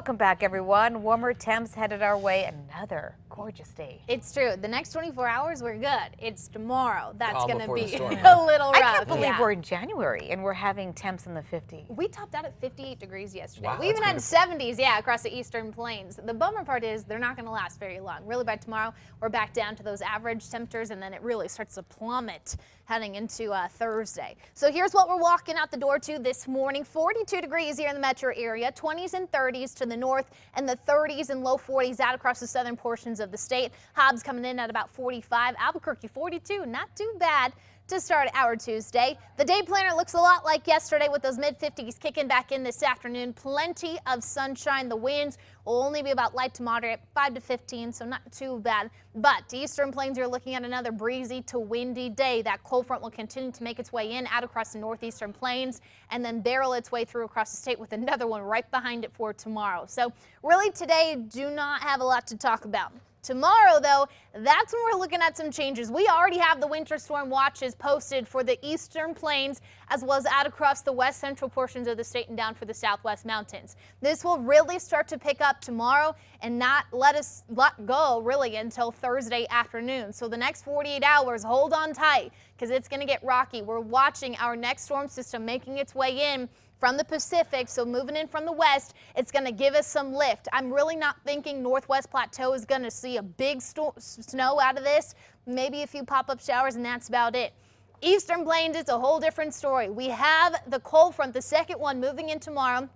Welcome back, everyone. Warmer temps headed our way. Another gorgeous day. It's true. The next 24 hours, we're good. It's tomorrow. That's going to be storm, a little rough. I can't believe yeah. we're in January and we're having temps in the 50s. We topped out at 58 degrees yesterday. Wow, we even had that's 70s, yeah, across the eastern plains. The bummer part is they're not going to last very long. Really, by tomorrow, we're back down to those average temperatures, and then it really starts to plummet heading into uh, Thursday. So here's what we're walking out the door to this morning. 42 degrees here in the metro area, 20s and 30s to the north, and the 30s and low 40s out across the southern portions of the state. Hobbs coming in at about 45, Albuquerque 42, not too bad to start our Tuesday. The day planner looks a lot like yesterday with those mid 50s kicking back in this afternoon. Plenty of sunshine. The winds will only be about light to moderate, 5 to 15, so not too bad. But eastern plains, you're looking at another breezy to windy day. That cold front will continue to make its way in out across the northeastern plains and then barrel its way through across the state with another one right behind it for tomorrow. So really today, do not have a lot to talk about. Tomorrow, though, that's when we're looking at some changes. We already have the winter storm watches posted for the eastern plains as well as out across the west central portions of the state and down for the southwest mountains. This will really start to pick up tomorrow and not let us let go really until Thursday afternoon. So the next 48 hours, hold on tight because it's going to get rocky. We're watching our next storm system making its way in from the Pacific, so moving in from the west, it's going to give us some lift. I'm really not thinking Northwest Plateau is going to see a big snow out of this, maybe a few pop-up showers, and that's about it. Eastern Plains is a whole different story. We have the cold front, the second one moving in tomorrow,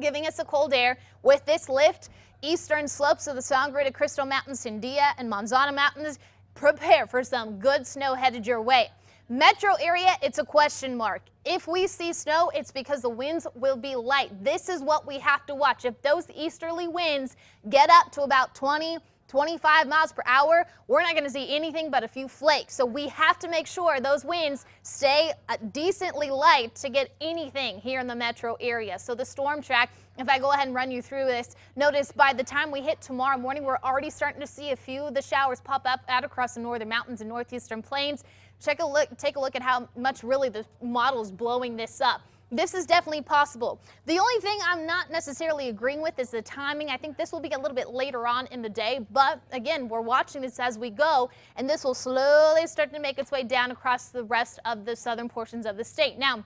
giving us a cold air. With this lift, eastern slopes of the Sangre de Cristo Mountains, Sandia, and Manzano Mountains, prepare for some good snow headed your way. Metro area, it's a question mark. If we see snow, it's because the winds will be light. This is what we have to watch. If those easterly winds get up to about 20, 25 miles per hour, we're not going to see anything but a few flakes. So we have to make sure those winds stay uh, decently light to get anything here in the metro area. So the storm track, if I go ahead and run you through this, notice by the time we hit tomorrow morning, we're already starting to see a few of the showers pop up out across the northern mountains and northeastern plains. Check a look, take a look at how much really the model is blowing this up. This is definitely possible. The only thing I'm not necessarily agreeing with is the timing. I think this will be a little bit later on in the day, but again, we're watching this as we go, and this will slowly start to make its way down across the rest of the southern portions of the state. Now,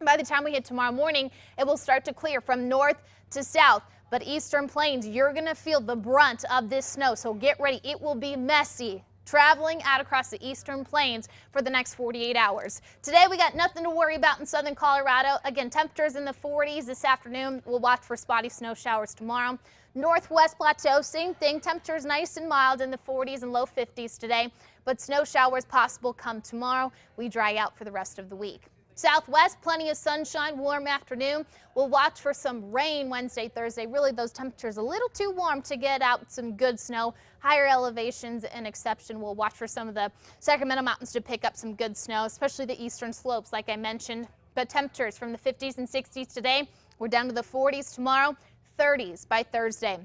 by the time we hit tomorrow morning, it will start to clear from north to south. But eastern plains, you're going to feel the brunt of this snow. So get ready. It will be messy traveling out across the eastern plains for the next 48 hours. Today we got nothing to worry about in southern Colorado. Again, temperatures in the 40s this afternoon. We'll watch for spotty snow showers tomorrow. Northwest Plateau, same thing. Temperatures nice and mild in the 40s and low 50s today, but snow showers possible come tomorrow. We dry out for the rest of the week. Southwest, plenty of sunshine, warm afternoon. We'll watch for some rain Wednesday, Thursday. Really, those temperatures a little too warm to get out some good snow. Higher elevations, an exception. We'll watch for some of the Sacramento Mountains to pick up some good snow, especially the eastern slopes, like I mentioned. But temperatures from the 50s and 60s today. We're down to the 40s tomorrow, 30s by Thursday.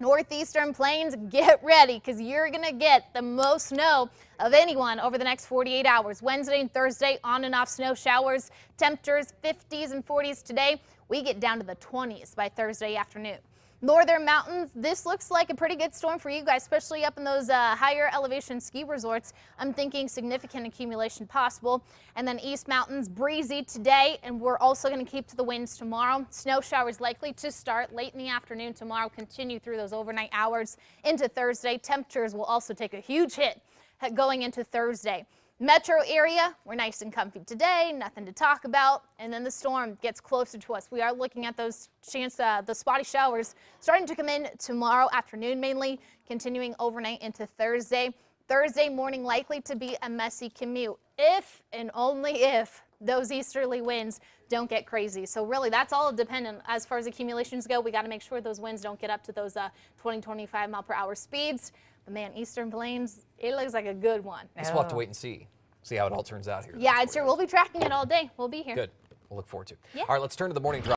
Northeastern plains, get ready because you're going to get the most snow of anyone over the next 48 hours. Wednesday and Thursday, on and off snow showers, temperatures 50s and 40s today. We get down to the 20s by Thursday afternoon. Northern Mountains, this looks like a pretty good storm for you guys, especially up in those uh, higher elevation ski resorts. I'm thinking significant accumulation possible. And then East Mountains, breezy today, and we're also going to keep to the winds tomorrow. Snow showers likely to start late in the afternoon tomorrow, continue through those overnight hours into Thursday. Temperatures will also take a huge hit going into Thursday. Metro area, we're nice and comfy today, nothing to talk about. And then the storm gets closer to us. We are looking at those chance, uh, the spotty showers starting to come in tomorrow afternoon mainly, continuing overnight into Thursday. Thursday morning likely to be a messy commute if and only if those easterly winds don't get crazy. So really that's all dependent as far as accumulations go. We got to make sure those winds don't get up to those uh, 20, 25 mile per hour speeds. But man, Eastern Plains, it looks like a good one. I guess we'll have to oh. wait and see. See how it all turns out here. Yeah, it's true. We'll be tracking it all day. We'll be here. Good. We'll look forward to. Yeah. All right, let's turn to the morning drive.